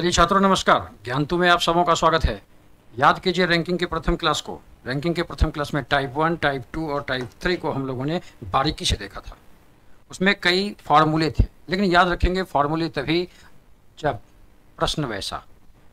चलिए छात्रों, नमस्कार। ज्ञानतु में आप सबों का स्वागत है। याद कीजिए रैंकिंग के प्रथम क्लास को। रैंकिंग के प्रथम क्लास में टाइप वन टाइप टू और टाइप थ्री को हम लोगों ने बारीकी से देखा था। उसमें कई फार्मूले थे, लेकिन याद रखेंगे फार्मूले तभी जब प्रश्न वैसा,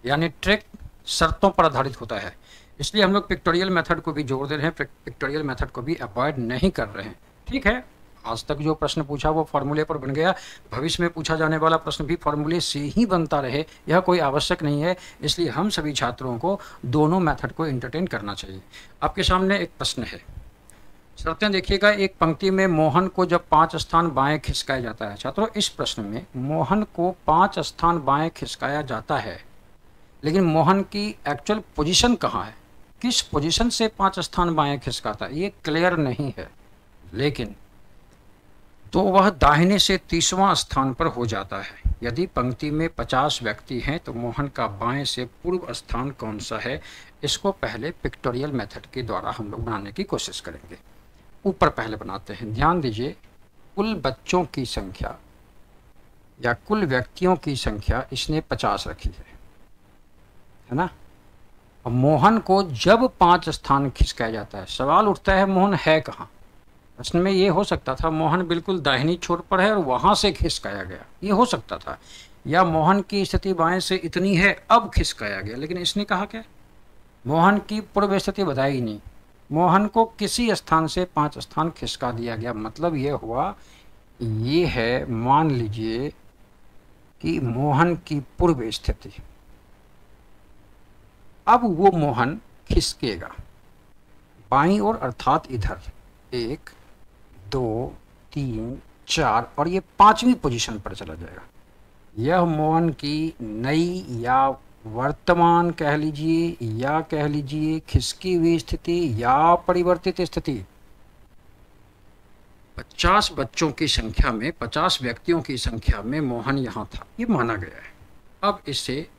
यानी ट्रिक शर्तों पर आधारित होता है। इसलिए हम लोग पिक्टोरियल मेथड को भी जोड़ दे रहे हैं पिक्टोरियल मेथड को भी अवॉइड नहीं कर रहे हैं। ठीक है? आज तक जो प्रश्न पूछा वो फॉर्मूले पर बन गया। भविष्य में पूछा जाने वाला प्रश्न भी फॉर्मूले से ही बनता रहे, यह कोई आवश्यक नहीं है। इसलिए हम सभी छात्रों को दोनों मेथड को इंटरटेन करना चाहिए। आपके सामने एक प्रश्न है। शर्तें देखिएगा, एक पंक्ति में मोहन को जब पाँच स्थान बाएँ खिसकाया जाता है। छात्रों, इस प्रश्न में मोहन को पाँच स्थान बाएँ खिसकाया जाता है। लेकिन मोहन की एक्चुअल पोजीशन कहाँ है? किस पोजीशन से पाँच स्थान बाएँ खिसकाता है? ये क्लियर नहीं है। लेकिन तो वह दाहिने से तीसवां स्थान पर हो जाता है। यदि पंक्ति में पचास व्यक्ति हैं तो मोहन का बाएँ से पूर्व स्थान कौन सा है? इसको पहले पिक्टोरियल मेथड के द्वारा हम लोग बनाने की कोशिश करेंगे। ऊपर पहले बनाते हैं। ध्यान दीजिए, कुल बच्चों की संख्या या कुल व्यक्तियों की संख्या इसने पचास रखी है। है ना? और मोहन को जब पाँच स्थान खिसकाया जाता है। सवाल उठता है, मोहन है कहाँ? प्रश्न में ये हो सकता था, मोहन बिल्कुल दाहिनी छोर पर है और वहाँ से खिसकाया गया। ये हो सकता था, या मोहन की स्थिति बाएँ से इतनी है, अब खिसकाया गया, लेकिन इसने कहा क्या? मोहन की पूर्व स्थिति बताई नहीं। मोहन को किसी स्थान से पाँच स्थान खिसका दिया गया। मतलब ये हुआ, ये है, मान लीजिए कि मोहन की पूर्व स्थिति। अब वो मोहन खिसकेगा। बाई और अर्थात इधर, एक दो, तीन, चार और ये पांचवी पोजीशन पर चला जाएगा। यह मोहन की नई या वर्तमान कह लीजिए, या कह लीजिए खिसकी हुई स्थिति या परिवर्तित स्थिति। पचास बच्चों की संख्या में, पचास व्यक्तियों की संख्या में मोहन यहाँ था। ये माना गया है। अब इसे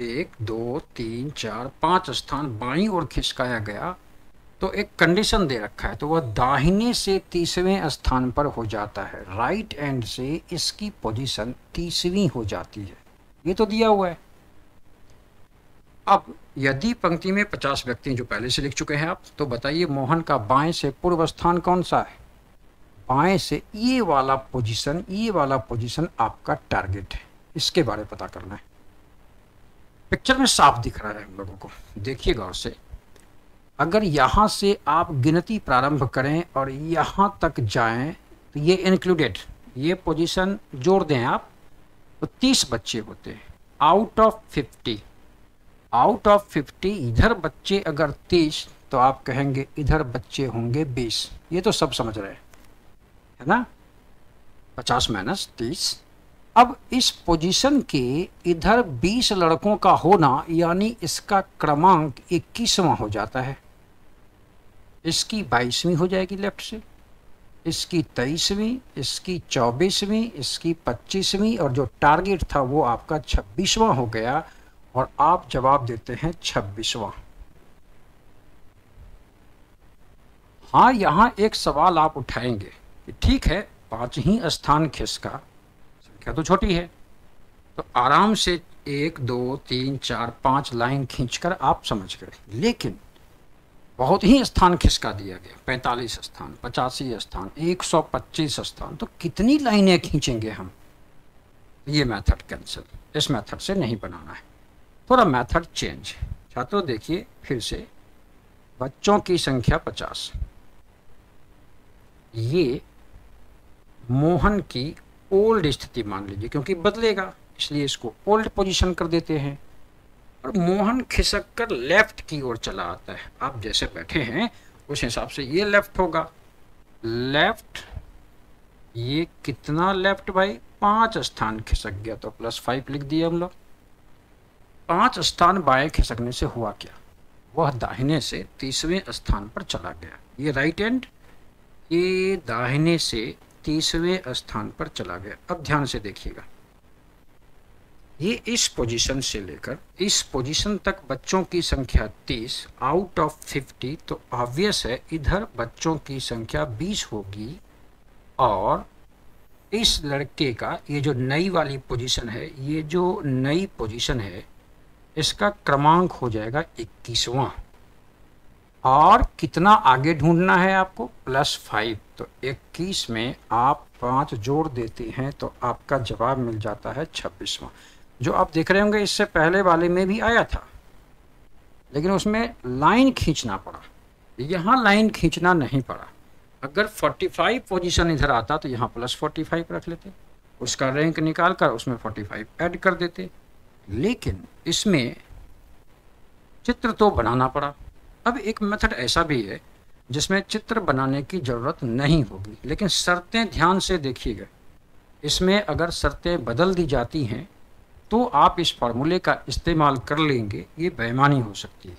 एक, दो, तीन, चार, पाँच स्थान बाई और खिसकाया गया। तो एक कंडीशन दे रखा है तो वह दाहिने से तीसवें स्थान पर हो जाता है। राइट एंड से इसकी पोजीशन तीसवीं हो जाती है। ये तो दिया हुआ है। अब यदि पंक्ति में पचास व्यक्ति जो पहले से लिख चुके हैं आप तो बताइए मोहन का बाएँ से पूर्व स्थान कौन सा है? बाएँ से ये वाला पोजीशन ये वाला पोजीशन आपका टारगेट है। इसके बारे पता करना है। पिक्चर में साफ़ दिख रहा है हम लोगों को। देखिए गौर से अगर यहाँ से आप गिनती प्रारंभ करें और यहाँ तक जाएँ तो ये इंक्लूडेड ये पोजीशन जोड़ दें आप तो तीस बच्चे होते हैं। Out of fifty out of fifty इधर बच्चे अगर तीस तो आप कहेंगे इधर बच्चे होंगे बीस। ये तो सब समझ रहे हैं, है ना? पचास माइनस तीस अब इस पोजीशन के इधर 20 लड़कों का होना, यानी इसका क्रमांक इक्कीसवां हो जाता है। इसकी बाईसवीं हो जाएगी लेफ़्ट से, इसकी तेईसवीं, इसकी चौबीसवीं, इसकी पच्चीसवीं, और जो टारगेट था वो आपका छब्बीसवां हो गया, और आप जवाब देते हैं छब्बीसवां। हाँ यहाँ एक सवाल आप उठाएँगे ठीक है, पाँच ही स्थान खिसका। संख्या तो छोटी है? तो आराम से एक, दो, तीन, चार, पाँच लाइन खींचकर आप समझ गए। लेकिन बहुत ही स्थान खिसका दिया गया। पैंतालीस स्थान, पचासी स्थान, एक सौ पच्चीस स्थान। तो कितनी लाइनें खींचेंगे हम? ये मेथड कैंसिल इस मेथड से नहीं बनाना है। थोड़ा मेथड चेंज छात्रों, देखिए फिर से। बच्चों की संख्या पचास। ये मोहन की ओल्ड स्थिति मान लीजिए, क्योंकि बदलेगा, इसलिए इसको ओल्ड पोजीशन कर देते हैं। और मोहन खिसक कर लेफ़्ट की ओर चला आता है। आप जैसे बैठे हैं, उस हिसाब से ये लेफ़्ट होगा। लेफ़्ट, ये कितना लेफ़्ट भाई? पाँच स्थान खिसक गया तो प्लस फाइव लिख दिए हम लोग। पाँच स्थान बाएँ खिसकने से हुआ क्या? वह दाहिने से तीसवें स्थान पर चला गया। ये राइट एंड ये दाहिने से तीसवें स्थान पर चला गया। अब ध्यान से देखिएगा। ये इस पोजीशन से लेकर, इस पोजीशन तक बच्चों की संख्या 30 आउट ऑफ़ 50 तो ऑब्वियस है, इधर बच्चों की संख्या 20 होगी और इस लड़के का, ये जो नई वाली पोजीशन है, ये जो नई पोजीशन है, इसका क्रमांक हो जाएगा इक्कीसवां। और कितना आगे ढूंढना है आपको? Plus five. तो इक्कीस में आप पाँच जोड़ देते हैं तो आपका जवाब मिल जाता है छब्बीसवा। जो आप देख रहे होंगे, इससे पहले वाले में भी आया था। लेकिन उसमें लाइन खींचना पड़ा। यहाँ लाइन खींचना नहीं पड़ा। अगर 45 पोजीशन इधर आता तो यहाँ प्लस 45 रख लेते। उसका रैंक निकाल कर उसमें 45 ऐड कर देते। लेकिन इसमें चित्र तो बनाना पड़ा। अब एक मेथड ऐसा भी है, जिसमें चित्र बनाने की ज़रूरत नहीं होगी, लेकिन शर्तें ध्यान से देखिएगा। इसमें अगर शर्तें बदल दी जाती हैं तो आप इस फार्मूले का इस्तेमाल कर लेंगे, ये बेमानी हो सकती है।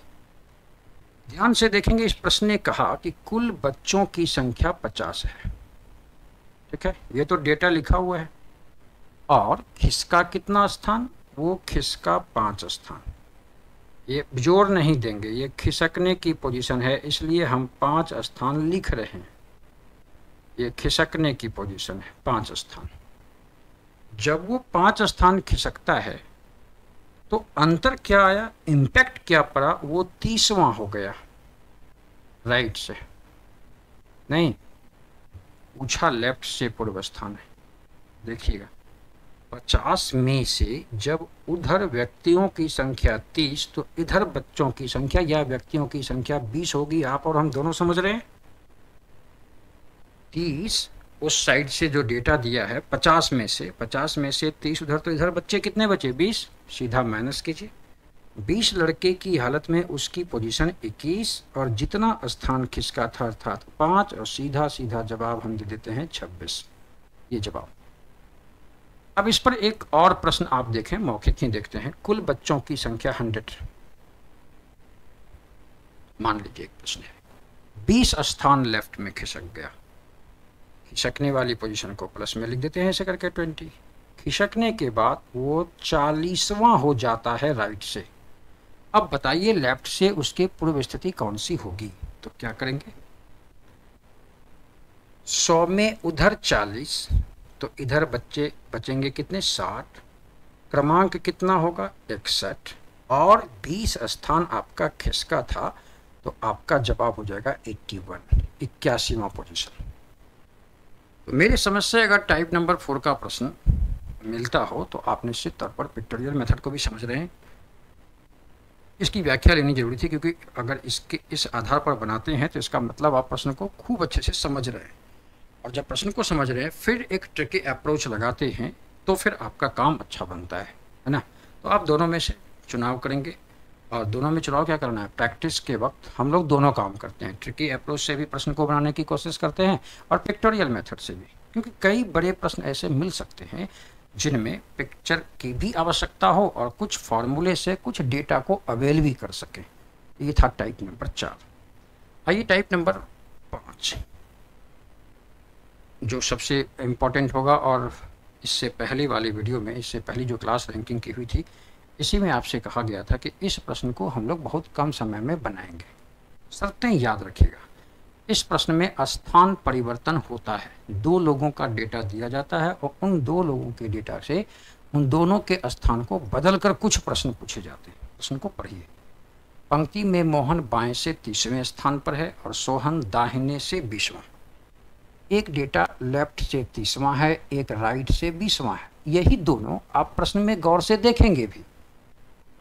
ध्यान से देखेंगे इस प्रश्न ने कहा कि कुल बच्चों की संख्या पचास है। ठीक है? ये तो डेटा लिखा हुआ है। और खिसका कितना स्थान? वो खिसका पाँच स्थान। ये ज़ोर नहीं देंगे, ये खिसकने की पोजीशन है, इसलिए हम पाँच स्थान लिख रहे हैं। ये खिसकने की पोजीशन है, पाँच स्थान। जब वो पाँच स्थान खिसकता है तो अंतर क्या आया इम्पैक्ट क्या पड़ा, वो तीसवा हो गया राइट से। नहीं पूछा लेफ़्ट से पूर्व स्थान है, देखिएगा। पचास में से जब उधर व्यक्तियों की संख्या तीस तो इधर बच्चों की संख्या या व्यक्तियों की संख्या बीस होगी। आप और हम दोनों समझ रहे हैं? तीस, उस साइड से जो डेटा दिया है, पचास में से, पचास में से तीस उधर तो इधर बच्चे कितने बचे? बीस? सीधा माइनस कीजिए। बीस लड़के की हालत में उसकी पोजीशन इक्कीस, और जितना स्थान खिसका था, अर्थात पाँच, और सीधा सीधा जवाब हम दे देते हैं छब्बीस। ये जवाब। अब इस पर एक और प्रश्न आप देखें, मौखिक ही देखते हैं। कुल बच्चों की संख्या हंड्रेड। मान लीजिए एक प्रश्न है। बीस स्थान लेफ़्ट में खिसक गया। खिसकने वाली पोजीशन को प्लस में लिख देते हैं ऐसे करके ट्वेंटी। खिसकने के बाद वो चालीसवां हो जाता है राइट से। अब बताइए लेफ़्ट से उसके पूर्व स्थिति कौन सी होगी? तो क्या करेंगे? सौ में उधर चालीस तो इधर बच्चे बचेंगे कितने? साठ क्रमांक कितना होगा? इकसठ। और बीस स्थान आपका खिसका था? तो आपका जवाब हो जाएगा एट्टी वन इक्यासीवा पोजिशन तो मेरी समझ से अगर टाइप नंबर फोर का प्रश्न मिलता हो तो आप निश्चित तौर पर पिक्टोरियल मेथड को भी समझ रहे हैं। इसकी व्याख्या लेनी ज़रूरी थी, क्योंकि अगर इसके इस आधार पर बनाते हैं तो इसका मतलब आप प्रश्न को खूब अच्छे से समझ रहे हैं। और जब प्रश्न को समझ रहे हैं, फिर एक ट्रिकी अप्रोच लगाते हैं तो फिर आपका काम अच्छा बनता है है ना? तो आप दोनों में से चुनाव करेंगे और दोनों में चुनाव क्या करना है? प्रैक्टिस के वक्त हम लोग दोनों काम करते हैं। ट्रिकी अप्रोच से भी प्रश्न को बनाने की कोशिश करते हैं और पिक्टोरियल मेथड से भी। क्योंकि कई बड़े प्रश्न ऐसे मिल सकते हैं, जिनमें पिक्चर की भी आवश्यकता हो और कुछ फॉर्मूले से कुछ डेटा को अवेल भी कर सकें। ये था टाइप नंबर चार। आइए टाइप नंबर पाँच। जो सबसे इम्पोर्टेंट होगा और इससे पहले वाली वीडियो में, इससे पहली जो क्लास रैंकिंग की हुई थी, इसी में आपसे कहा गया था कि इस प्रश्न को हम लोग बहुत कम समय में बनाएँगे। शर्तें याद रखिएगा। इस प्रश्न में स्थान परिवर्तन होता है। दो लोगों का डेटा दिया जाता है और उन दो लोगों के डेटा से उन दोनों के स्थान को बदल कर कुछ प्रश्न पूछे जाते हैं। प्रश्न को पढ़िए। पंक्ति में मोहन बाएँ से तीसवें स्थान पर है और सोहन दाहिने से बीसवां। एक डेटा लेफ़्ट से तीसवां है, एक राइट से बीसवां है। यही दोनों आप प्रश्न में गौर से देखेंगे भी।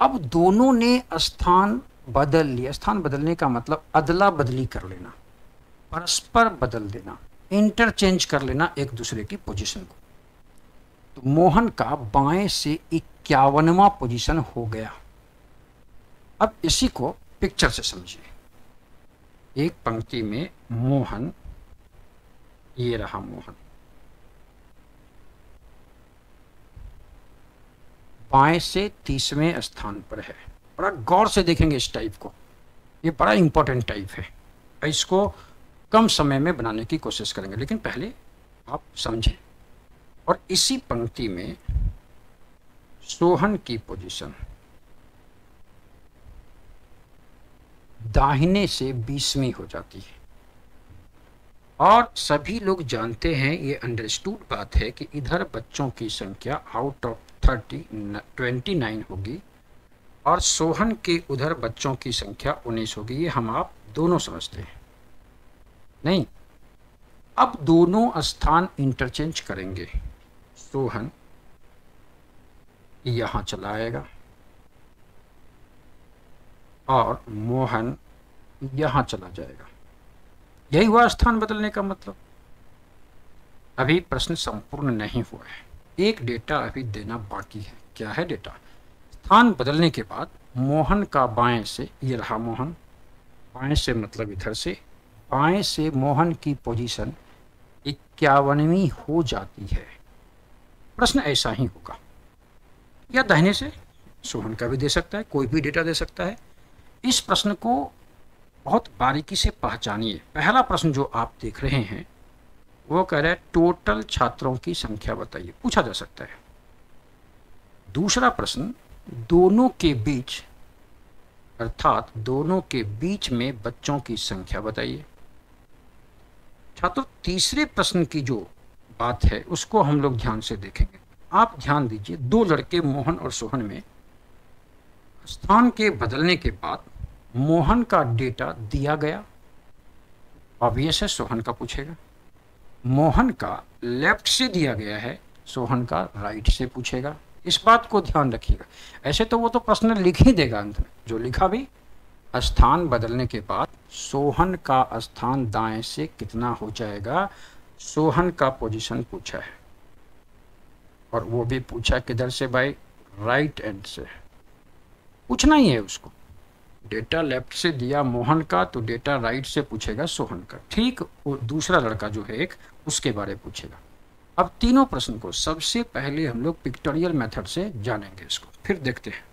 अब दोनों ने स्थान बदल लिया स्थान बदलने का मतलब अदला बदली कर लेना, परस्पर बदल देना इंटरचेंज कर लेना एक दूसरे की पोजीशन को। तो मोहन का बाएँ से इक्यावनवा पोजीशन हो गया। अब इसी को पिक्चर से समझिए। एक पंक्ति में मोहन ये रहा मोहन बाएँ से तीसवें स्थान पर है बड़ा गौर से देखेंगे इस टाइप को ये बड़ा इंपॉर्टेंट टाइप है इसको कम समय में बनाने की कोशिश करेंगे लेकिन पहले आप समझें और इसी पंक्ति में सोहन की पोजीशन दाहिने से बीसवीं हो जाती है और सभी लोग जानते हैं, ये अंडरस्टूड बात है कि इधर बच्चों की संख्या out of thirty twenty nine होगी और सोहन के उधर बच्चों की संख्या उन्नीस होगी। ये हम आप दोनों समझते हैं। नहीं, अब दोनों स्थान इंटरचेंज करेंगे। सोहन यहाँ चला आएगा और मोहन यहाँ चला जाएगा। यही हुआ स्थान बदलने का मतलब? अभी प्रश्न संपूर्ण नहीं हुआ है। एक डेटा अभी देना बाकी है। क्या है डेटा? स्थान बदलने के बाद मोहन का बाएँ से, ये रहा मोहन, बाएँ से मतलब इधर से, बाएँ से मोहन की पोजीशन इक्यावनवी हो जाती है। प्रश्न ऐसा ही होगा। या दाहिने से? सोहन का भी दे सकता है, कोई भी डेटा दे सकता है। इस प्रश्न को बहुत बारीकी से पहचानिए। पहला प्रश्न जो आप देख रहे हैं, वो कह रहा है, टोटल छात्रों की संख्या बताइए। पूछा जा सकता है। दूसरा प्रश्न, दोनों के बीच, अर्थात दोनों के बीच में बच्चों की संख्या बताइए। छात्रों, तीसरे प्रश्न की जो बात है, उसको हम लोग ध्यान से देखेंगे। आप ध्यान दीजिए, दो लड़के, मोहन और सोहन में, स्थान के बदलने के बाद मोहन का डेटा दिया गया। ऑब्वियस है सोहन का पूछेगा। मोहन का लेफ़्ट से दिया गया है, सोहन का राइट से पूछेगा। इस बात को ध्यान रखिएगा। ऐसे तो वो तो प्रश्न लिख ही देगा अंत में। जो लिखा भी, स्थान बदलने के बाद सोहन का स्थान दाएँ से कितना हो जाएगा? सोहन का पोजीशन पूछा है। और वो भी पूछा किधर से भाई? राइट एंड से। पूछना ही है उसको। डेटा लेफ़्ट से दिया मोहन का तो डेटा राइट से पूछेगा सोहन का। ठीक, वो दूसरा लड़का जो है एक, उसके बारे पूछेगा। अब तीनों प्रश्न को सबसे पहले हम लोग पिक्टोरियल मेथड से जानेंगे इसको। फिर देखते हैं।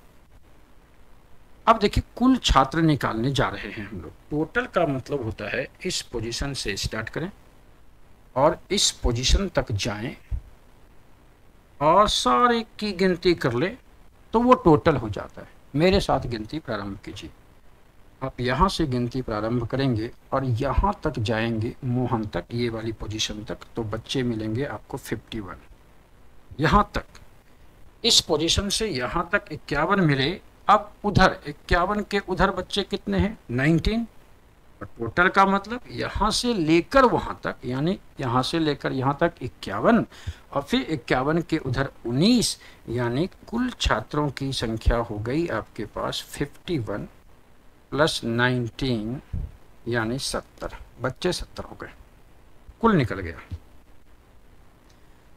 अब देखिए, कुल छात्र निकालने जा रहे हैं हम लोग। टोटल का मतलब होता है, इस पोजीशन से स्टार्ट करें और इस पोजीशन तक जाएँ और सारे की गिनती कर ले तो वो टोटल हो जाता है। मेरे साथ गिनती प्रारंभ कीजिए। आप यहाँ से गिनती प्रारंभ करेंगे और यहाँ तक जाएँगे मोहन तक, ये वाली पोजीशन तक तो बच्चे मिलेंगे आपको 51 यहाँ तक। इस पोजीशन से यहाँ तक इक्यावन मिले। अब उधर, इक्यावन के उधर बच्चे कितने हैं? 19 और टोटल का मतलब यहाँ से लेकर वहाँ तक, यानी यहाँ से लेकर यहाँ तक इक्यावन। और फिर इक्यावन के उधर 19 यानी कुल छात्रों की संख्या हो गई आपके पास 51 प्लस नाइनटीन यानी सत्तर, बच्चे सत्तर हो गए। कुल निकल गया।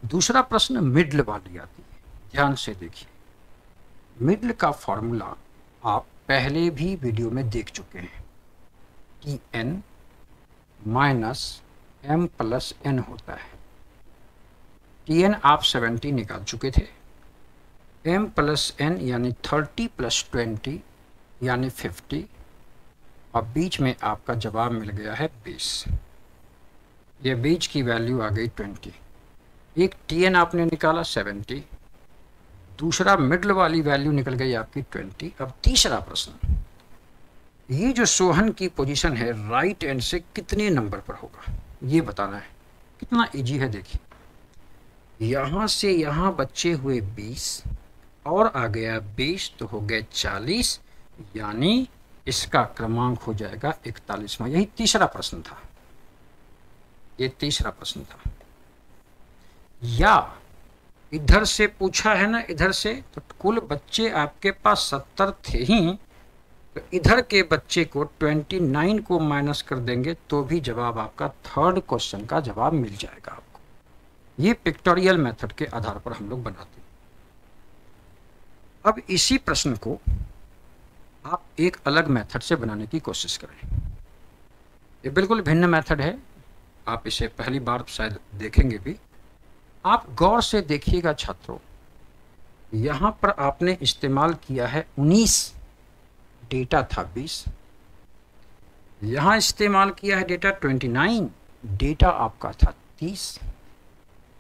दूसरा प्रश्न मिडल वाली आती है, ध्यान से देखिए। मिडल का फॉर्मूला आप पहले भी वीडियो में देख चुके हैं T N minus M plus N होता है। टी एन आप सेवेंटी निकाल चुके थे। एम प्लस एन यानी थर्टी प्लस ट्वेंटी यानी फिफ्टी अब बीच में आपका जवाब मिल गया है बीस। ये बीच की वैल्यू आ गई ट्वेंटी। एक टी एन आपने निकाला सेवेंटी। दूसरा मिडल वाली वैल्यू निकल गई आपकी ट्वेंटी। अब तीसरा प्रश्न। ये जो सोहन की पोजीशन है राइट एंड से कितने नंबर पर होगा? ये बताना है। कितना इजी है देखिए। यहाँ से यहाँ बच्चे हुए बीस और आ गया बीस तो हो गए चालीस, यानी इसका क्रमांक हो जाएगा इकतालीसवा यही तीसरा प्रश्न था। ये तीसरा प्रश्न था। या इधर से पूछा है ना, इधर से तो कुल बच्चे आपके पास सत्तर थे ही तो इधर के बच्चे को ट्वेंटी नाइन को माइनस कर देंगे तो भी जवाब आपका थर्ड क्वेश्चन का जवाब मिल जाएगा आपको। ये पिक्टोरियल मेथड के आधार पर हम लोग बनाते हैं। अब इसी प्रश्न को आप एक अलग मेथड से बनाने की कोशिश करें। ये बिल्कुल भिन्न मेथड है। आप इसे पहली बार शायद देखेंगे भी। आप गौर से देखिएगा छात्रों, यहाँ पर आपने इस्तेमाल किया है 19 डेटा था 20 यहाँ इस्तेमाल किया है डेटा 29 डेटा आपका था 30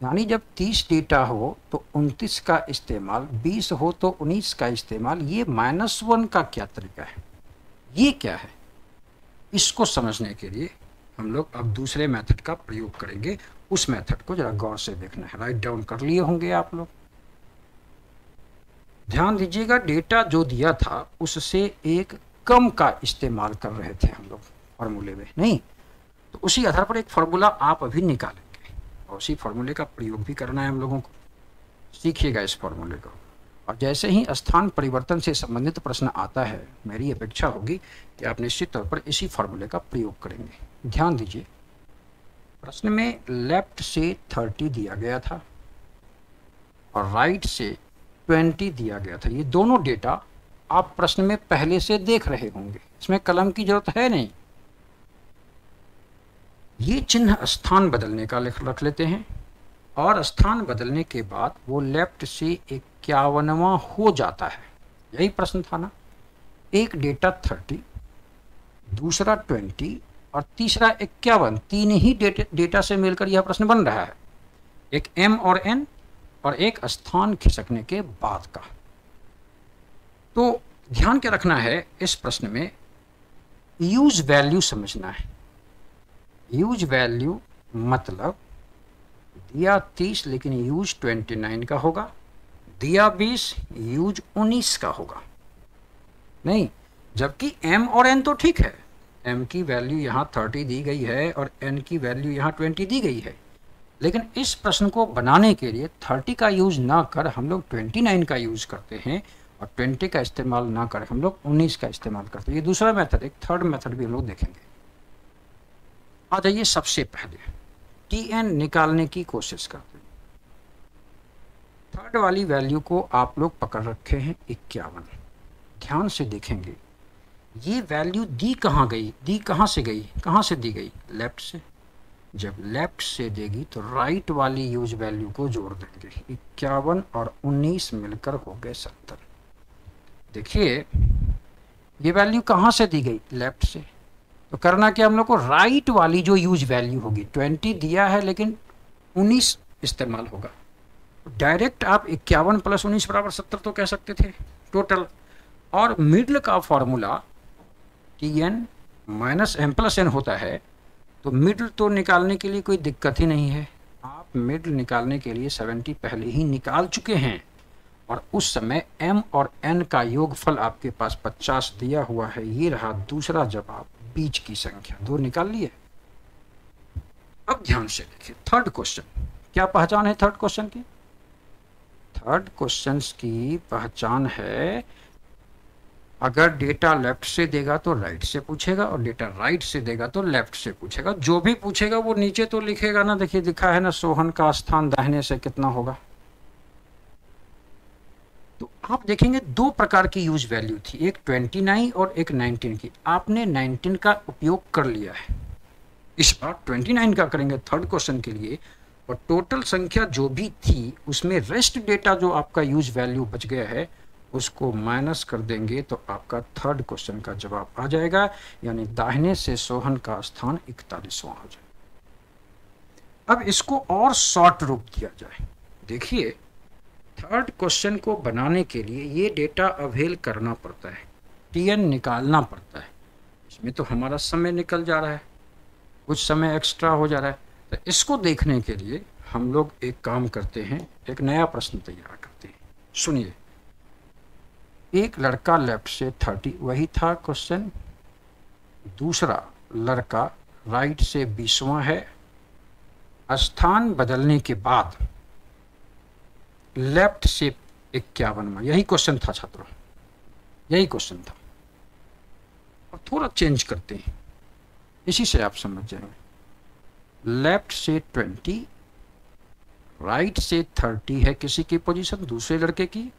यानी जब 30 डेटा हो तो 29 का इस्तेमाल 20 हो तो 19 का इस्तेमाल, ये माइनस वन का क्या तरीका है? ये क्या है? इसको समझने के लिए हम लोग अब दूसरे मेथड का प्रयोग करेंगे। उस मेथड को जरा गौर से देखना है। राइट डाउन कर लिए होंगे आप लोग। ध्यान दीजिएगा, डेटा जो दिया था, उससे एक कम का इस्तेमाल कर रहे थे हम लोग फॉर्मूले में। नहीं तो उसी आधार पर एक फार्मूला आप अभी निकालेंगे और उसी फार्मूले का प्रयोग भी करना है हम लोगों को। सीखिएगा इस फार्मूले को। और जैसे ही स्थान परिवर्तन से संबंधित प्रश्न आता है, मेरी अपेक्षा होगी कि आप निश्चित तौर पर इसी फार्मूले का प्रयोग करेंगे। ध्यान दीजिए, प्रश्न में लेफ़्ट से थर्टी दिया गया था और राइट से ट्वेंटी दिया गया था। ये दोनों डेटा आप प्रश्न में पहले से देख रहे होंगे। इसमें कलम की ज़रूरत है नहीं। ये चिन्ह स्थान बदलने का लिख रख लेते हैं। और स्थान बदलने के बाद वो लेफ़्ट से इक्यावनवा हो जाता है। यही प्रश्न था ना? एक डेटा थर्टी दूसरा ट्वेंटी और तीसरा इक्यावन तीन ही डेटा, डेटा से मिलकर यह प्रश्न बन रहा है। एक एम और एन और एक स्थान खिसकने के बाद का। तो ध्यान क्या रखना है इस प्रश्न में? यूज़ वैल्यू समझना है। यूज़ वैल्यू मतलब दिया तीस, लेकिन यूज़ ट्वेंटी नाइन का होगा। दिया बीस यूज़ उन्नीस का होगा। नहीं, जबकि एम और एन तो ठीक है। एम की वैल्यू यहाँ थर्टी दी गई है और एन की वैल्यू यहाँ ट्वेंटी दी गई है। लेकिन इस प्रश्न को बनाने के लिए थर्टी का यूज़ ना कर हम लोग ट्वेंटी नाइन का यूज़ करते हैं और ट्वेंटी का इस्तेमाल ना कर हम लोग उन्नीस का इस्तेमाल करते हैं। ये दूसरा मेथड एक थर्ड मेथड भी हम लोग देखेंगे। आ जाइए सबसे पहले टी एन निकालने की कोशिश करते हैं। थर्ड वाली वैल्यू को आप लोग पकड़ रखे हैं, इक्यावन। ध्यान से देखेंगे। ये वैल्यू दी कहाँ गई? दी कहाँ से गई? कहाँ से दी गई? लेफ़्ट से। जब लेफ़्ट से देगी तो राइट वाली यूज़ वैल्यू को जोड़ देंगे। इक्यावन और उन्नीस मिलकर हो गए सत्तर। देखिए, ये वैल्यू कहाँ से दी गई? लेफ़्ट से। तो करना क्या हम लोग को? राइट वाली जो यूज़ वैल्यू होगी। ट्वेंटी दिया है, लेकिन उन्नीस इस्तेमाल होगा। डायरेक्ट आप इक्यावन प्लस उन्नीस बराबर सत्तर तो कह सकते थे टोटल और मिडल का formula T N minus M plus N होता है तो मिडल तो निकालने के लिए कोई दिक्कत ही नहीं है। आप मिडल निकालने के लिए सेवेंटी पहले ही निकाल चुके हैं। और उस समय m और n का योगफल आपके पास 50 दिया हुआ है। ये रहा दूसरा जवाब। बीच की संख्या। दो निकाल लिए। अब ध्यान से देखिए थर्ड क्वेश्चन क्या पहचान है थर्ड क्वेश्चन की? थर्ड क्वेश्चन की पहचान है, अगर डेटा लेफ़्ट से देगा तो राइट से पूछेगा और डेटा राइट से देगा तो लेफ़्ट से पूछेगा। जो भी पूछेगा वो नीचे तो लिखेगा ना, देखिए दिखा है ना, सोहन का स्थान दाहिने से कितना होगा? तो आप देखेंगे दो प्रकार की यूज़ वैल्यू थी, एक 29 और एक 19 की। आपने 19 का उपयोग कर लिया है। इस बार 29 का करेंगे? थर्ड क्वेश्चन के लिए। और टोटल संख्या जो भी थी, उसमें रेस्ट डेटा जो आपका यूज़ वैल्यू बच गया है, उसको माइनस कर देंगे तो आपका थर्ड क्वेश्चन का जवाब आ जाएगा। यानी दाहिने से सोहन का स्थान इकतालीसवां हो जाए। अब इसको और शॉर्ट रूप दिया जाए। देखिए थर्ड क्वेश्चन को बनाने के लिए ये डेटा अवेल करना पड़ता है टीएन निकालना पड़ता है। इसमें तो हमारा समय निकल जा रहा है, कुछ समय एक्स्ट्रा हो जा रहा है। तो इसको देखने के लिए हम लोग एक काम करते हैं, एक नया प्रश्न तैयार करते हैं। सुनिए। एक लड़का लेफ़्ट से थर्टी वही था क्वेश्चन दूसरा लड़का राइट से बीसवा है। स्थान बदलने के बाद लेफ़्ट से में यही क्वेश्चन था छात्रों। यही क्वेश्चन था। और थोड़ा चेंज करते हैं। इसी से आप समझ जाएँगे। लेफ़्ट से ट्वेंटी राइट से थर्टी है किसी की पोजीशन दूसरे लड़के की,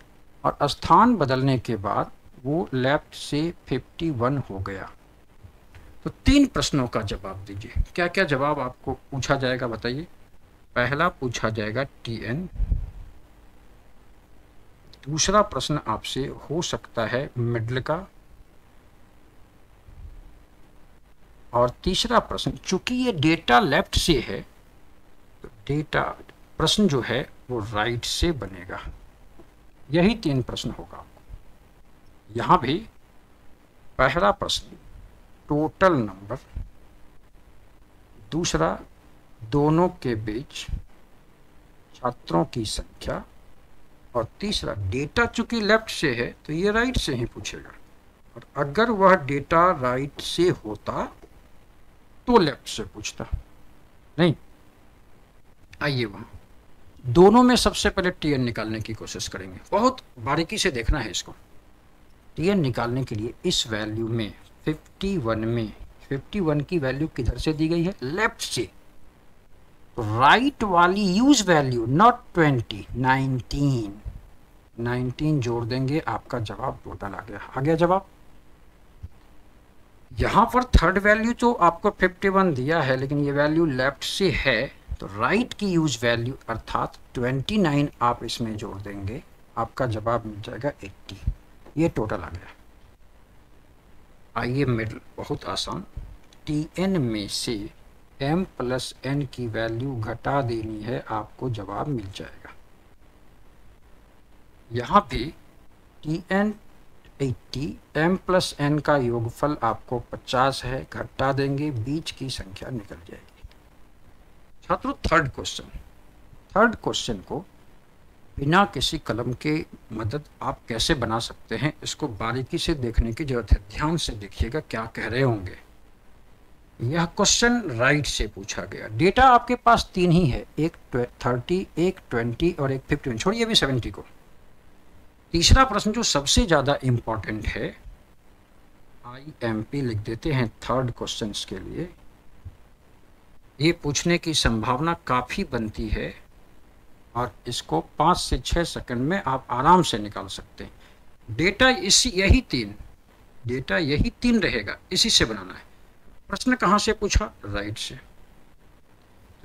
और स्थान बदलने के बाद वो लेफ़्ट से फिफ्टी वन हो गया। तो तीन प्रश्नों का जवाब दीजिए। क्या क्या जवाब आपको पूछा जाएगा बताइए। पहला पूछा जाएगा टी एन दूसरा प्रश्न आपसे हो सकता है मिडल का। और तीसरा प्रश्न, चूँकि ये डेटा लेफ़्ट से है तो डेटा प्रश्न जो है, वो राइट से बनेगा। यही तीन प्रश्न होगा आपको। यहाँ भी पहला प्रश्न टोटल नंबर दूसरा, दोनों के बीच छात्रों की संख्या और तीसरा डेटा चूँकि लेफ़्ट से है तो ये राइट से ही पूछेगा। और अगर वह डेटा राइट से होता तो लेफ़्ट से पूछता। नहीं? आइए वहाँ। दोनों में सबसे पहले टीएन निकालने की कोशिश करेंगे। बहुत बारीकी से देखना है इसको। टीएन निकालने के लिए इस वैल्यू में 51 में 51 की वैल्यू किधर से दी गई है? लेफ़्ट से। राइट वाली यूज़ वैल्यू नॉट 20 19 19 जोड़ देंगे, आपका जवाब टोटल आ गया आ गया जवाब। यहाँ पर थर्ड वैल्यू तो आपको 51 दिया है, लेकिन ये वैल्यू लेफ़्ट से है तो राइट की यूज़ वैल्यू अर्थात 29 आप इसमें जोड़ देंगे, आपका जवाब मिल जाएगा 80 ये टोटल आ गया। आइए मिडल बहुत आसान। टी एन में से एम प्लस एन की वैल्यू घटा देनी है, आपको जवाब मिल जाएगा। यहाँ पे T N eighty M plus N का योगफल आपको 50 है, घटा देंगे, बीच की संख्या निकल जाएगी। छात्रों थर्ड क्वेश्चन थर्ड क्वेश्चन को बिना किसी कलम के मदद आप कैसे बना सकते हैं, इसको बारीकी से देखने की ज़रूरत है। ध्यान से देखिएगा क्या कह रहे होंगे। यह क्वेश्चन राइट से पूछा गया। डेटा आपके पास तीन ही है, एक थर्टी एक ट्वेंटी और एक फिफ्टीन छोड़िए अभी सेवेंटी को। तीसरा प्रश्न जो सबसे ज़्यादा इंपॉर्टेंट है आई एम पी लिख देते हैं थर्ड क्वेश्चन के लिए। ये पूछने की संभावना काफ़ी बनती है और इसको पाँच से छः सेकंड में आप आराम से निकाल सकते हैं। डेटा इसी यही तीन डेटा यही तीन रहेगा, इसी से बनाना है। प्रश्न कहाँ से पूछा? राइट से।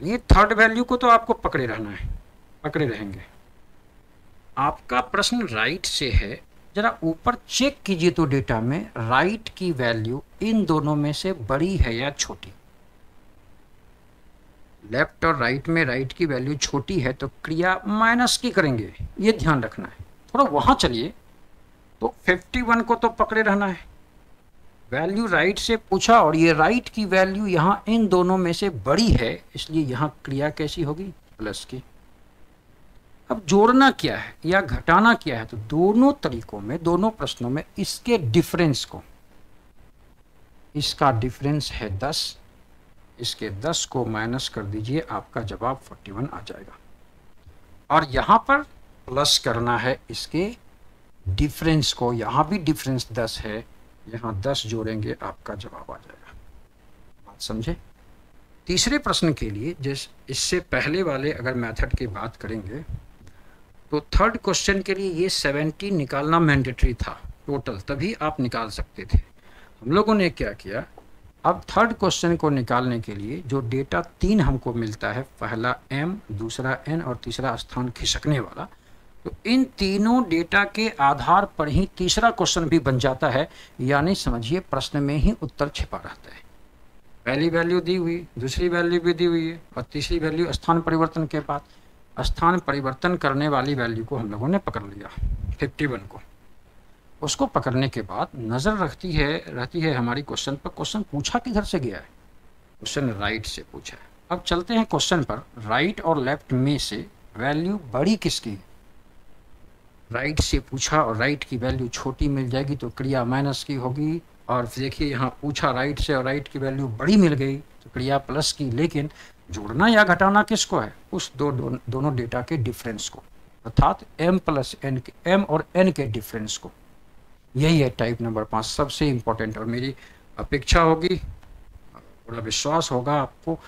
ये थर्ड वैल्यू को तो आपको पकड़े रहना है। पकड़े रहेंगे। आपका प्रश्न राइट से है। जरा ऊपर चेक कीजिए तो डेटा में राइट की वैल्यू इन दोनों में से बड़ी है या छोटी। लेफ़्ट और राइट में राइट की वैल्यू छोटी है तो क्रिया माइनस की करेंगे। ये ध्यान रखना है। थोड़ा वहाँ चलिए। तो 51 को तो पकड़े रहना है। वैल्यू राइट से पूछा और ये राइट की वैल्यू यहाँ इन दोनों में से बड़ी है, इसलिए यहाँ क्रिया कैसी होगी? प्लस की। अब जोड़ना क्या है या घटाना क्या है? तो दोनों तरीकों में, दोनों प्रश्नों में इसके डिफरेंस को। इसका डिफरेंस है दस। इसके दस को माइनस कर दीजिए, आपका जवाब फोर्टी वन आ जाएगा। और यहाँ पर प्लस करना है इसके डिफरेंस को। यहाँ भी डिफरेंस दस है। यहाँ दस जोड़ेंगे, आपका जवाब आ जाएगा। बात समझे? तीसरे प्रश्न के लिए, जिस, इससे पहले वाले अगर मेथड की बात करेंगे तो थर्ड क्वेश्चन के लिए ये सेवेंटी निकालना मैंडेटरी था टोटल तभी आप निकाल सकते थे। हम लोगों ने क्या किया? अब थर्ड क्वेश्चन को निकालने के लिए जो डेटा तीन हमको मिलता है, पहला एम दूसरा एन और तीसरा स्थान खिसकने वाला तो इन तीनों डेटा के आधार पर ही तीसरा क्वेश्चन भी बन जाता है। यानी समझिए, प्रश्न में ही उत्तर छिपा रहता है। पहली वैल्यू दी हुई, दूसरी वैल्यू भी दी हुई है, और तीसरी वैल्यू स्थान परिवर्तन के बाद। स्थान परिवर्तन करने वाली वैल्यू को हम लोगों ने पकड़ लिया 51 को। उसको पकड़ने के बाद नज़र रखती है, रहती है हमारी क्वेश्चन पर। क्वेश्चन पूछा किधर से गया है? क्वेश्चन राइट से पूछा है। अब चलते हैं क्वेश्चन पर। राइट और लेफ़्ट में से वैल्यू बड़ी किसकी राइट से पूछा और राइट की वैल्यू छोटी मिल जाएगी तो क्रिया माइनस की होगी। और देखिए यहाँ पूछा राइट से और राइट की वैल्यू बड़ी मिल गई। तो क्रिया प्लस की लेकिन जोड़ना या घटाना किसको है? उस दो, दो दोनों डेटा के डिफरेंस को। अर्थात एम प्लस एन के एम और एन के डिफरेंस को। यही है टाइप नंबर पाँच सबसे इम्पोर्टेंट और मेरी अपेक्षा होगी। पूरा विश्वास होगा आपको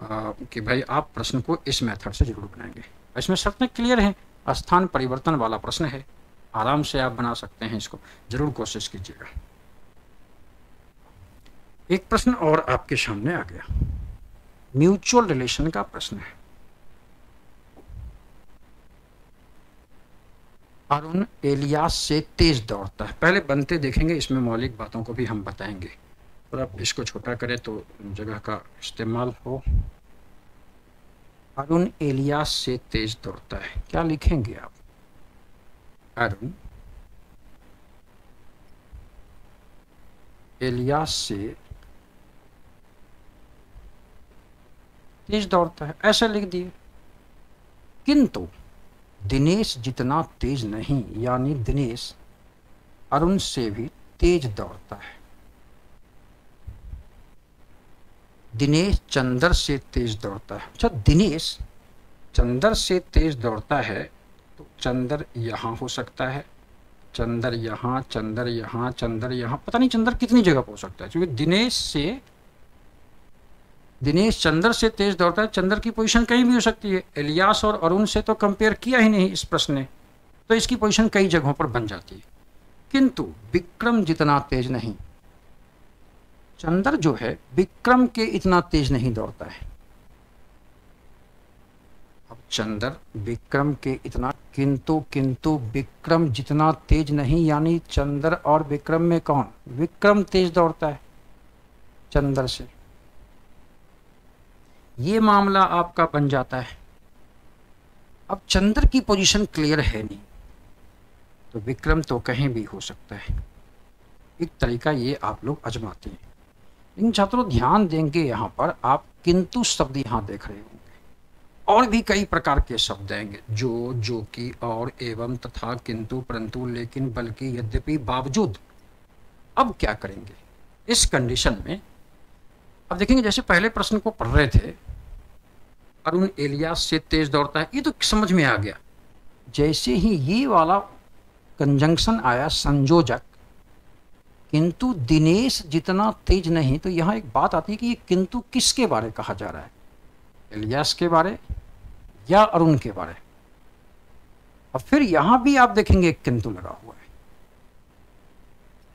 आ, कि भाई आप प्रश्न को इस मेथड से ज़रूर बनाएँगे। इसमें शर्तें क्लियर हैं। स्थान परिवर्तन वाला प्रश्न है। आराम से आप बना सकते हैं इसको। ज़रूर कोशिश कीजिएगा। एक प्रश्न और आपके सामने आ गया। म्यूचुअल रिलेशन का प्रश्न है। अरुण एलियास से तेज दौड़ता है। पहले बनते देखेंगे, इसमें मौलिक बातों को भी हम बताएँगे। और आप इसको छोटा करें तो जगह का इस्तेमाल हो। अरुण एलियास से तेज दौड़ता है। क्या लिखेंगे आप? अरुण एलियास से तेज दौड़ता है। ऐसे लिख दिए। किंतु दिनेश जितना तेज नहीं, यानी दिनेश अरुण से भी तेज दौड़ता है। दिनेश चंदर से तेज दौड़ता है। अच्छा दिनेश चंदर से तेज दौड़ता है तो चंदर यहाँ हो सकता है, चंदर यहाँ चंदर यहाँ चंदर यहाँ, पता नहीं चंदर कितनी जगह हो सकता है, क्योंकि दिनेश से, दिनेश चंदर से तेज दौड़ता है, चंदर की पोजीशन कहीं भी हो सकती है। एलियास और अरुण से तो कंपेयर किया ही नहीं इस प्रश्न ने तो इसकी पोजीशन कई जगहों पर बन जाती है। किंतु विक्रम जितना तेज नहीं चंद्र जो है, विक्रम के इतना तेज नहीं दौड़ता है। अब चंद्र विक्रम के इतना, किंतु किंतु विक्रम जितना तेज नहीं, यानी चंद्र और विक्रम में कौन? विक्रम तेज दौड़ता है चंद्र से। ये मामला आपका बन जाता है। अब चंद्र की पोजीशन क्लियर है नहीं तो विक्रम तो कहीं भी हो सकता है। एक तरीका ये आप लोग अजमाते हैं। लेकिन छात्रों, ध्यान देंगे यहाँ पर, आप किंतु शब्द यहाँ देख रहे होंगे। और भी कई प्रकार के शब्द आएँगे जो जो कि और, एवं तथा किंतु, परंतु, लेकिन बल्कि यद्यपि बावजूद, अब क्या करेंगे? इस कंडीशन में, अब देखेंगे, जैसे पहले प्रश्न को पढ़ रहे थे, अरुण एलियास से तेज दौड़ता है, ये तो समझ में आ गया। जैसे ही ये वाला कंजंक्शन आया, संयोजक किंतु दिनेश जितना तेज नहीं तो यहाँ एक बात आती है कि ये किंतु किसके बारे कहा जा रहा है? इलियास के बारे या अरुण के बारे? अब फिर यहाँ भी आप देखेंगे एक किंतु लगा हुआ है।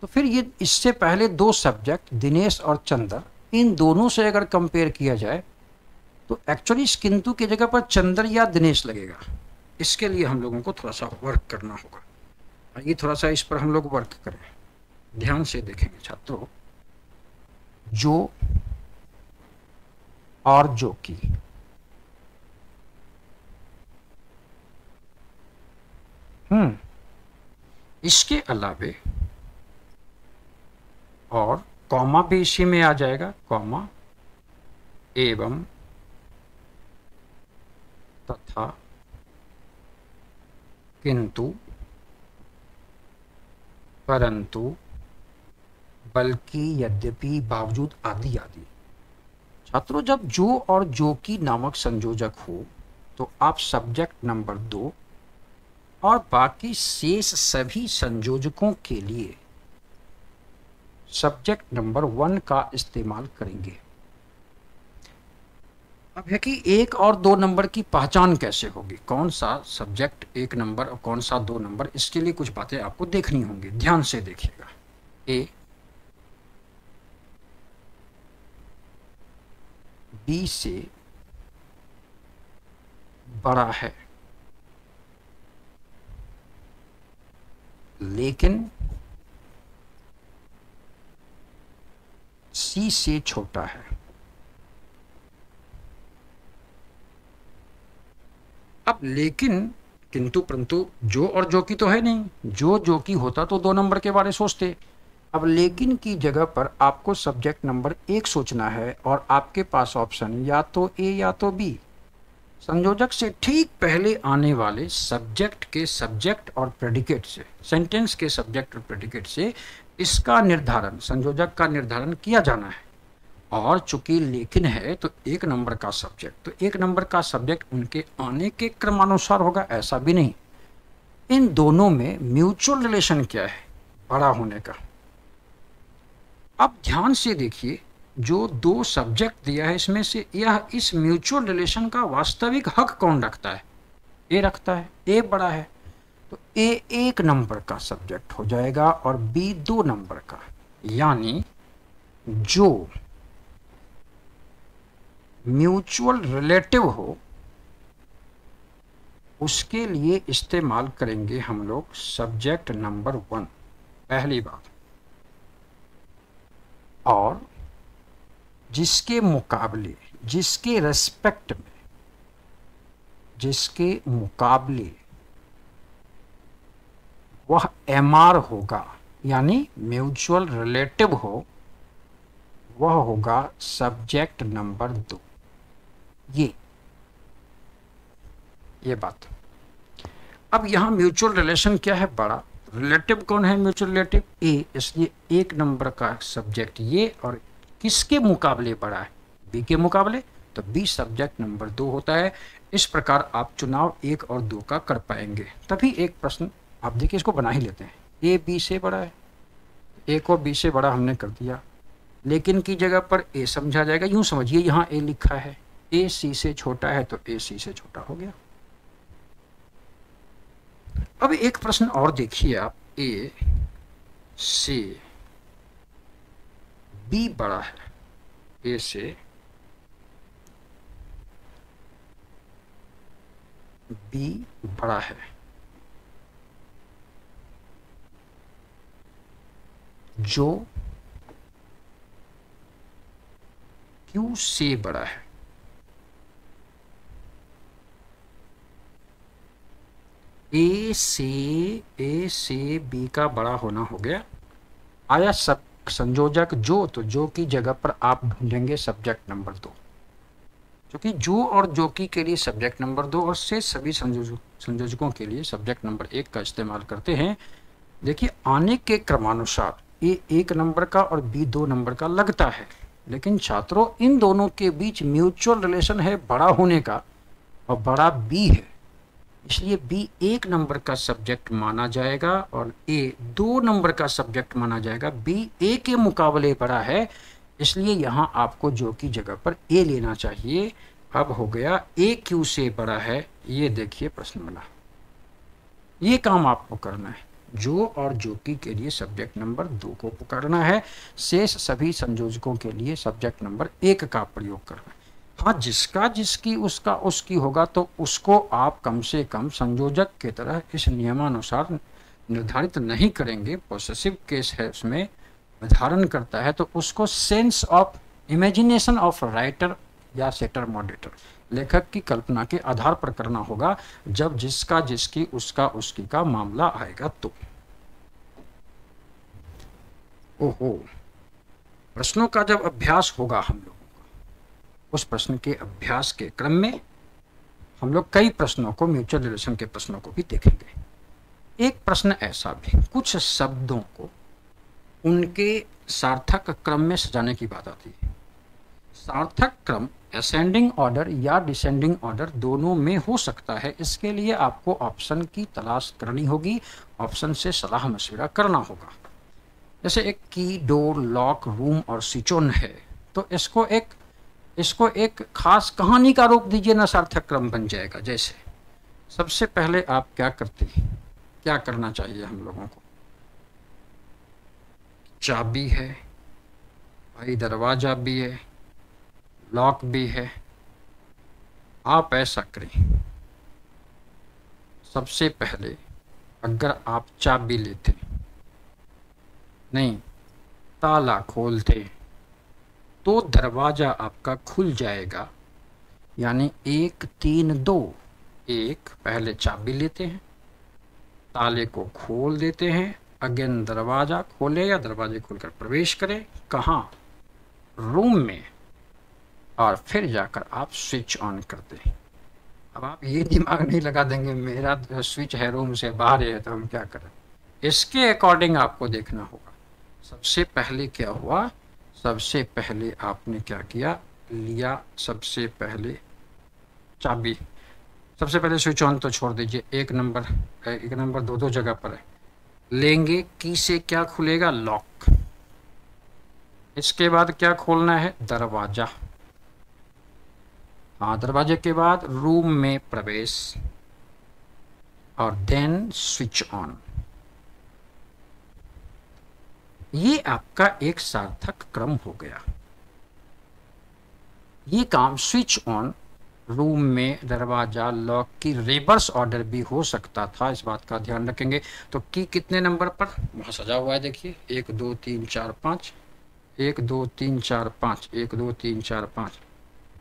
तो फिर ये, इससे पहले दो सब्जेक्ट दिनेश और चंद्र, इन दोनों से अगर कंपेयर किया जाए तो एक्चुअली इस किंतु की जगह पर चंद्र या दिनेश लगेगा। इसके लिए हम लोगों को थोड़ा सा वर्क करना होगा। ये थोड़ा सा इस पर हम लोग वर्क करें। ध्यान से देखेंगे छात्रों। जो और जो की। हम्म। इसके अलावे और कॉमा भी इसी में आ जाएगा कॉमा एवं तथा किंतु परंतु बल्कि यद्यपि बावजूद आदि आदि छात्रों, जब जो और जो की नामक संयोजक हो तो आप सब्जेक्ट नंबर दो और बाकी शेष सभी संयोजकों के लिए सब्जेक्ट नंबर वन का इस्तेमाल करेंगे। अब है कि एक और दो नंबर की पहचान कैसे होगी? कौन सा सब्जेक्ट एक नंबर और कौन सा दो नंबर इसके लिए कुछ बातें आपको देखनी होंगी। ध्यान से देखिएगा। ए बी से बड़ा है। लेकिन सी से छोटा है। अब लेकिन, किंतु परंतु जो और जो की तो है नहीं। जो जो की होता तो दो नंबर के बारे सोचते। अब लेकिन की जगह पर आपको सब्जेक्ट नंबर एक सोचना है और आपके पास ऑप्शन या तो ए या तो बी संयोजक से ठीक पहले आने वाले सब्जेक्ट के सब्जेक्ट और प्रेडिकेट से सेंटेंस के सब्जेक्ट और प्रेडिकेट से इसका निर्धारण, संयोजक का निर्धारण किया जाना है। और चूँकि लेकिन है तो एक नंबर का सब्जेक्ट तो एक नंबर का सब्जेक्ट उनके आने के क्रमानुसार होगा, ऐसा भी नहीं। इन दोनों में म्यूचुअल रिलेशन क्या है? बड़ा होने का। अब ध्यान से देखिए, जो दो सब्जेक्ट दिया है इसमें से, यह इस म्यूचुअल रिलेशन का वास्तविक हक कौन रखता है? ए रखता है ए बड़ा है तो ए एक नंबर का सब्जेक्ट हो जाएगा और बी दो नंबर का। यानी, जो म्यूचुअल रिलेटिव हो, उसके लिए इस्तेमाल करेंगे हम लोग सब्जेक्ट नंबर वन पहली बात। और जिसके मुकाबले, जिसके रेस्पेक्ट में, जिसके मुकाबले वह एमआर होगा, यानी म्यूचुअल रिलेटिव हो, वह होगा सब्जेक्ट नंबर दो। ये ये बात। अब यहाँ म्यूचुअल रिलेशन क्या है बड़ा? रिलेटिव कौन है म्यूचुअल रिलेटिव? ए, इसलिए एक नंबर का सब्जेक्ट ये और किसके मुकाबले बड़ा है? बी के मुकाबले। तो बी सब्जेक्ट नंबर दो होता है। इस प्रकार आप चुनाव एक और दो का कर पाएँगे। तभी एक प्रश्न आप देखिए, इसको बना ही लेते हैं। ए, बी से बड़ा है। ए को बी से बड़ा हमने कर दिया। लेकिन की जगह पर ए समझा जाएगा। यूँ समझिए, यहाँ ए लिखा है। ए, सी से छोटा है तो ए, सी से छोटा हो गया। अब एक प्रश्न और देखिए आप ए से बी बड़ा है। ए से बी बड़ा है। जो क्यू से बड़ा है। ए से ए से बी का बड़ा होना हो गया। आया सब संयोजक जो तो जो की जगह पर आप ढूंढेंगे सब्जेक्ट नंबर दो। क्योंकि जो और जो की के लिए सब्जेक्ट नंबर दो और से सभी संयोजक के लिए सब्जेक्ट नंबर एक का इस्तेमाल करते हैं। देखिए, आने के क्रमानुसार ए एक नंबर का और बी दो नंबर का लगता है। लेकिन छात्रों, इन दोनों के बीच म्यूचुअल रिलेशन है बड़ा होने का और बड़ा बी है। इसलिए बी एक नंबर का सब्जेक्ट माना जाएगा और ए दो नंबर का सब्जेक्ट माना जाएगा। बी ए के मुकाबले बड़ा है, इसलिए यहाँ आपको जो की जगह पर ए लेना चाहिए। अब हो गया ए क्यू से बड़ा है। ये देखिए प्रश्न बना ये काम आपको करना है। जो और जो की के लिए सब्जेक्ट नंबर दो को पकड़ना है। शेष सभी संयोजकों के लिए सब्जेक्ट नंबर एक का प्रयोग करना है। हाँ जिसका जिसकी उसका उसकी होगा तो उसको आप कम से कम संयोजक के तरह इस नियमानुसार निर्धारित नहीं करेंगे। पोसेसिव केस है उसमें निर्धारण करता है तो उसको sense of imagination of writer या सेटर मॉडिटर लेखक की कल्पना के आधार पर करना होगा। जब जिसका जिसकी, उसका उसकी का मामला आएगा तो। ओहो, प्रश्नों का जब अभ्यास होगा हम लोगों उस प्रश्न के अभ्यास के क्रम में हम लोग कई प्रश्नों को म्यूचुअल रिलेशन के प्रश्नों को भी देखेंगे। एक प्रश्न ऐसा भी, कुछ शब्दों को उनके सार्थक क्रम में सजाने की बात आती है। सार्थक क्रम असेंडिंग ऑर्डर या डिसेंडिंग ऑर्डर दोनों में हो सकता है। इसके लिए आपको ऑप्शन की तलाश करनी होगी। ऑप्शन से सलाह मशविरा करना होगा। जैसे एक की डोर लॉक रूम और सिचोन है तो इसको एक इसको एक खास कहानी का रूप दीजिए ना सार्थक क्रम बन जाएगा, जैसे। सबसे पहले आप क्या करते हैं? क्या करना चाहिए हम लोगों को? चाबी है, भाई दरवाज़ा भी है, लॉक भी है। आप ऐसा करें। सबसे पहले अगर आप चाबी लेते नहीं, ताला खोलते तो दरवाज़ा आपका खुल जाएगा। यानी एक, तीन, दो। एक, पहले चाबी लेते हैं। ताले को खोल देते हैं। अगेन दरवाज़ा खोले या दरवाजे खोलकर प्रवेश करें। कहाँ? रूम में। और फिर जाकर आप स्विच ऑन करते हैं। अब आप ये दिमाग नहीं लगा देंगे, मेरा स्विच है रूम से बाहर है तो हम क्या करें? इसके अकॉर्डिंग आपको देखना होगा। सबसे पहले क्या हुआ? सबसे पहले आपने क्या किया? लिया सबसे पहले चाबी। सबसे पहले स्विच ऑन तो छोड़ दीजिए। एक नंबर एक नंबर दो दो जगह पर है। लेंगे की से क्या खुलेगा? लॉक। इसके बाद क्या खोलना है? दरवाज़ा। हाँ दरवाजे के बाद रूम में प्रवेश। और देन स्विच ऑन ये आपका एक सार्थक क्रम हो गया। ये काम स्विच ऑन रूम में, दरवाज़ा, लॉक की रिवर्स ऑर्डर भी हो सकता था, इस बात का ध्यान रखेंगे। तो की कितने नंबर पर? वहाँ सजा हुआ है, देखिए। एक, दो, तीन, चार, पाँच। एक, दो, तीन, चार, पाँच। एक, दो, तीन, चार, पाँच।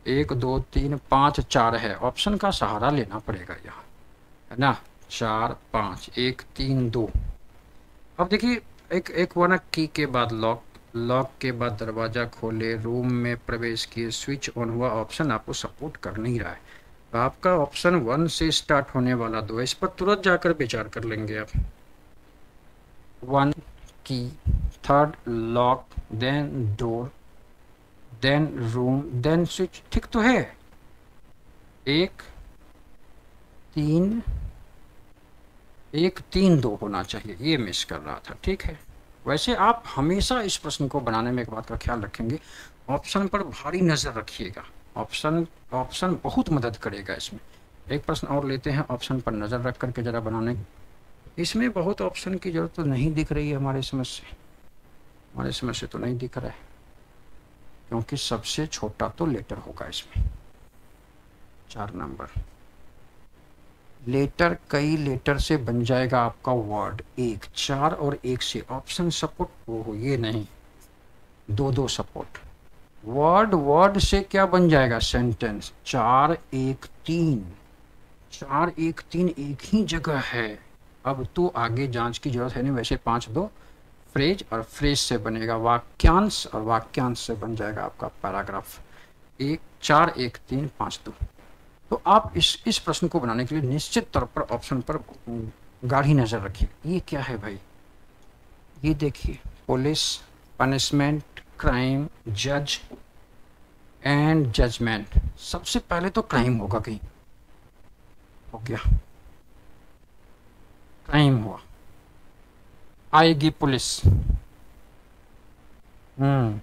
एक, दो, तीन, पाँच, चार है। ऑप्शन का सहारा लेना पड़ेगा यहाँ। है ना? चार, पाँच। एक, तीन, दो। अब देखिए एक एक ना की के बाद लॉक लॉक के बाद दरवाज़ा खोले रूम में प्रवेश किए स्विच ऑन हुआ ऑप्शन आपको सपोर्ट कर नहीं रहा है। तो आपका ऑप्शन वन से स्टार्ट होने वाला दो है इस पर तुरंत जाकर विचार कर लेंगे आप। वन की third lock then door then room then switch ठीक तो है। एक, तीन एक तीन दो होना चाहिए, ये मिस कर रहा था, ठीक है? वैसे आप हमेशा इस प्रश्न को बनाने में एक बात का ख्याल रखेंगे ऑप्शन पर भारी नज़र रखिएगा। ऑप्शन ऑप्शन बहुत मदद करेगा इसमें। एक प्रश्न और लेते हैं ऑप्शन पर नज़र रख करके ज़रा बनाने। इसमें बहुत ऑप्शन की ज़रूरत तो नहीं दिख रही है हमारे समझ से। हमारे समझ से तो नहीं दिख रहा है, क्योंकि सबसे छोटा तो लेटर होगा इसमें। चार नंबर लेटर, कई लेटर से बन जाएगा आपका वर्ड एक चार और एक से ऑप्शन सपोर्ट वो ये नहीं। दो दो सपोर्ट वर्ड वर्ड से क्या बन जाएगा? सेंटेंस चार एक तीन। चार एक तीन एक ही जगह है। अब तो आगे जाँच की ज़रूरत है नहीं, वैसे पाँच दो। फ्रेज और फ्रेज से बनेगा वाक्यांश और वाक्यांश से बन जाएगा आपका पैराग्राफ एक, चार एक तीन, पाँच दो। तो आप इस इस प्रश्न को बनाने के लिए निश्चित तौर पर ऑप्शन पर गाढ़ी नज़र रखिए। ये क्या है भाई? ये देखिए पुलिस पनिशमेंट क्राइम जज एंड जजमेंट सबसे पहले तो क्राइम होगा कहीं। हो गया। क्राइम हुआ। आएगी पुलिस। हम्म।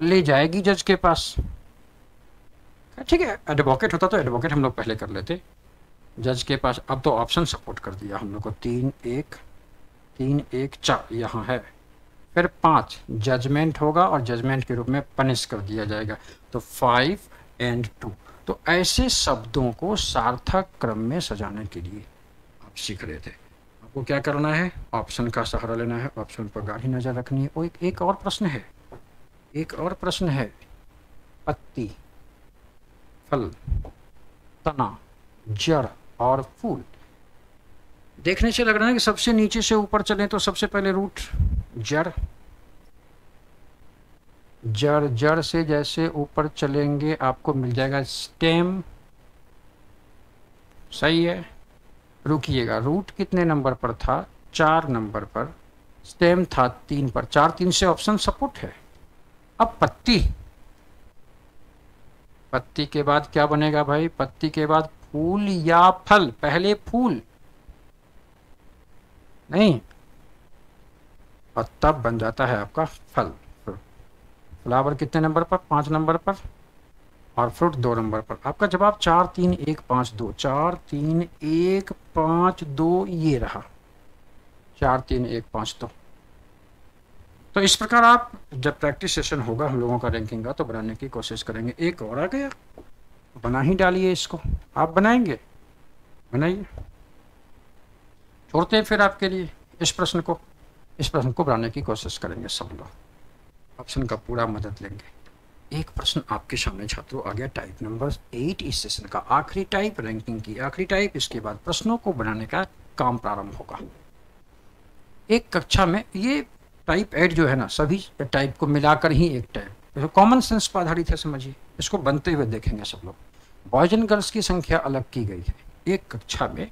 ले जाएगी जज के पास। ठीक है एडवोकेट होता तो एडवोकेट हम लोग पहले कर लेते। जज के पास अब तो ऑप्शन सपोर्ट कर दिया हम लोग को। तीन एक तीन एक चार यहाँ है। फिर पाँच जजमेंट होगा और जजमेंट के रूप में पनिश कर दिया जाएगा। तो फाइव एंड टू तो ऐसे शब्दों को सार्थक क्रम में सजाने के लिए आप सीख रहे थे। आपको क्या करना है? ऑप्शन का सहारा लेना है। ऑप्शन पर गाढ़ी नज़र रखनी है। वो एक, एक और प्रश्न है। एक और प्रश्न है। पत्ती। फल, तना, जड़ और फूल। देखने से लग रहा है कि सबसे नीचे से ऊपर चले तो सबसे पहले रूट जड़। जड़ जड़ से जैसे ऊपर चलेंगे आपको मिल जाएगा स्टेम। सही है। रुकिएगा। रूट कितने नंबर पर था? चार नंबर पर। स्टेम था तीन पर। चार, तीन से ऑप्शन सपोर्ट है। अब पत्ती। पत्ती के बाद क्या बनेगा भाई? पत्ती के बाद फूल या फल? पहले फूल। नहीं। और तब बन जाता है आपका फल। फ्लावर कितने नंबर पर? पाँच नंबर पर। और फ्रूट दो नंबर पर। आपका जवाब चार तीन एक पाँच दो। चार तीन एक पाँच दो ये रहा। चार तीन एक पाँच दो। तो इस प्रकार आप, जब प्रैक्टिस सेशन होगा हम लोगों का रैंकिंग का तो बनाने की कोशिश करेंगे। एक और आ गया। बना ही डालिए इसको। आप बनाएँगे? बनाइए। छोड़ते हैं फिर आपके लिए इस प्रश्न को। इस प्रश्न को बनाने की कोशिश करेंगे सब लोग। ऑप्शन का पूरा मदद लेंगे। एक प्रश्न आपके सामने छात्रों, आ गया टाइप नंबर एट इस सेशन का आखिरी टाइप रैंकिंग की आखिरी टाइप इसके बाद प्रश्नों को बनाने का काम प्रारंभ होगा। एक कक्षा में ये टाइप एड जो है ना, सभी टाइप को मिलाकर ही एक टाइप तो कॉमन सेंस पर आधारित है, समझिए। इसको बनते हुए देखेंगे सब लोग। बॉयज़ एंड गर्ल्स की संख्या अलग की गई है। एक कक्षा में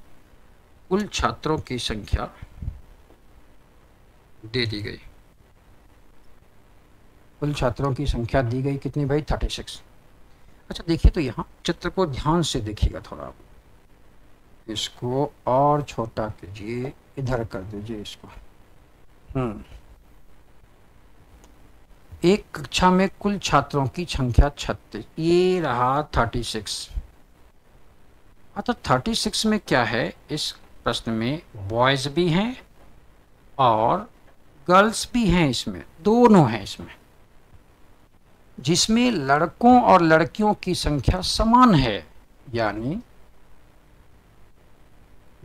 कुल छात्रों की संख्या दे दी गई। कुल छात्रों की संख्या दी गई कितनी भाई? थर्टी सिक्स अच्छा देखिए तो यहाँ चित्र को ध्यान से देखिएगा थोड़ा। आप इसको और छोटा कीजिए, इधर कर दीजिए इसको। हम्म। एक कक्षा में कुल छात्रों की संख्या छत्तीस। ये रहा थर्टी सिक्स अतः थर्टी सिक्स में क्या है? इस प्रश्न में बॉयज़ भी हैं और गर्ल्स भी हैं इसमें। दोनों हैं इसमें। जिसमें लड़कों और लड़कियों की संख्या समान है, यानी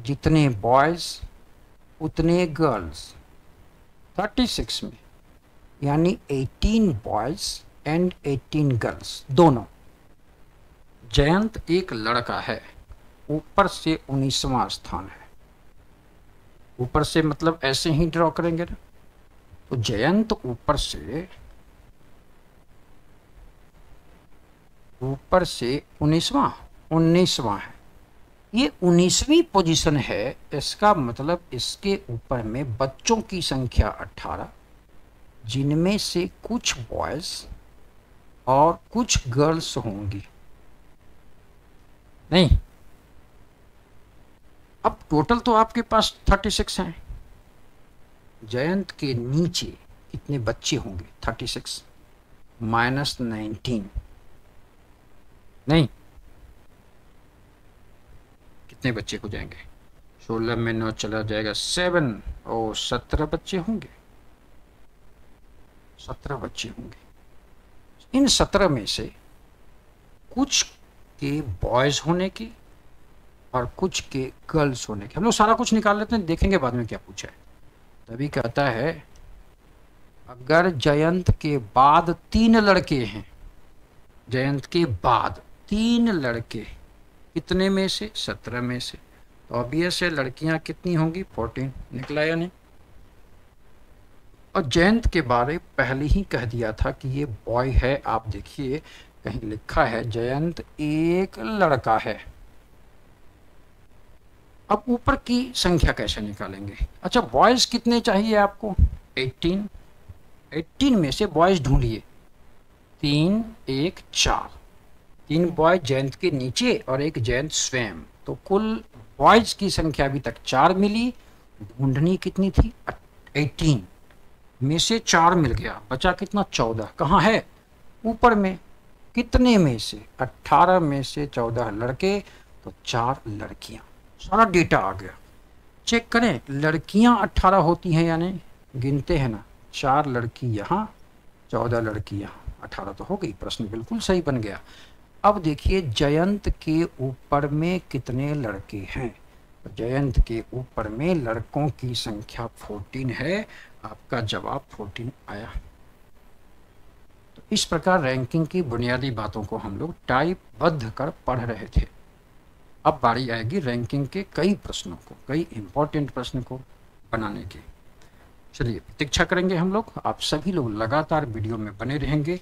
जितने बॉयज़ उतने गर्ल्स थर्टी सिक्स में। यानी 18 बॉयज़ एंड 18 गर्ल्स दोनों। जयंत एक लड़का है, ऊपर से उन्नीसवा स्थान है। ऊपर से मतलब ऐसे ही ड्रॉ करेंगे ना। तो जयंत ऊपर से ऊपर से उन्नीसवा उन्नीसवा है। ये उन्नीसवीं पोजीशन है, इसका मतलब इसके ऊपर में बच्चों की संख्या अट्ठारह जिनमें से कुछ बॉयज़ और कुछ गर्ल्स होंगी। नहीं। अब टोटल तो आपके पास थर्टी सिक्स हैं। जयंत के नीचे कितने बच्चे होंगे थर्टी सिक्स माइनस नाइनटीन नहीं। कितने बच्चे हो जाएँगे? सोलह में नौ चला जाएगा सेवन और सत्रह बच्चे होंगे। सत्रह बच्चे होंगे। इन सत्रह में से कुछ के बॉयज़ होने की और कुछ के गर्ल्स होने की। हम लोग सारा कुछ निकाल लेते हैं, देखेंगे बाद में क्या पूछा है। तभी कहता है, अगर जयंत के बाद तीन लड़के हैं, जयंत के बाद तीन लड़के, कितने में से? सत्रह में से। तो ऑब्वियस है लड़कियाँ कितनी होंगी? फोर्टीन निकला या नहीं? और जयंत के बारे पहले ही कह दिया था कि ये बॉय है, आप देखिए, कहीं लिखा है, जयंत एक लड़का है। अब ऊपर की संख्या कैसे निकालेंगे? अच्छा बॉयज़ कितने चाहिए आपको? 18 18 में से बॉयज़ ढूंढिए। तीन, एक, चार। तीन बॉय जयंत के नीचे और एक जयंत स्वयं। तो कुल बॉयज़ की संख्या अभी तक चार मिली। ढूंढनी कितनी थी? एटीन में से चार मिल गया। बचा कितना? चौदह। कहाँ है? ऊपर में। कितने में से? अट्ठारह में से चौदह लड़के तो चार लड़कियाँ। सारा डेटा आ गया। चेक करें, लड़कियाँ अट्ठारह होती हैं यानी गिनते हैं ना। चार लड़की यहाँ, चौदह लड़की यहाँ। अठारह तो हो गई। प्रश्न बिल्कुल सही बन गया। अब देखिए, जयंत के ऊपर में कितने लड़के हैं? जयंत के ऊपर में लड़कों की संख्या फोर्टीन है। आपका जवाब फोर्टीन आया। तो इस प्रकार रैंकिंग की बुनियादी बातों को हम लोग टाइप बद्ध कर पढ़ रहे थे। अब बारी आएगी रैंकिंग के कई प्रश्नों को, कई इंपॉर्टेंट प्रश्न को बनाने की। चलिए, प्रतीक्षा करेंगे हम लोग। आप सभी लोग लगातार वीडियो में बने रहेंगे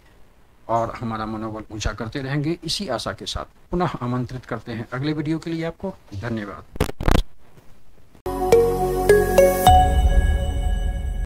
और हमारा मनोबल ऊँचा करते रहेंगे। इसी आशा के साथ पुनः आमंत्रित करते हैं अगले वीडियो के लिए आपको। धन्यवाद।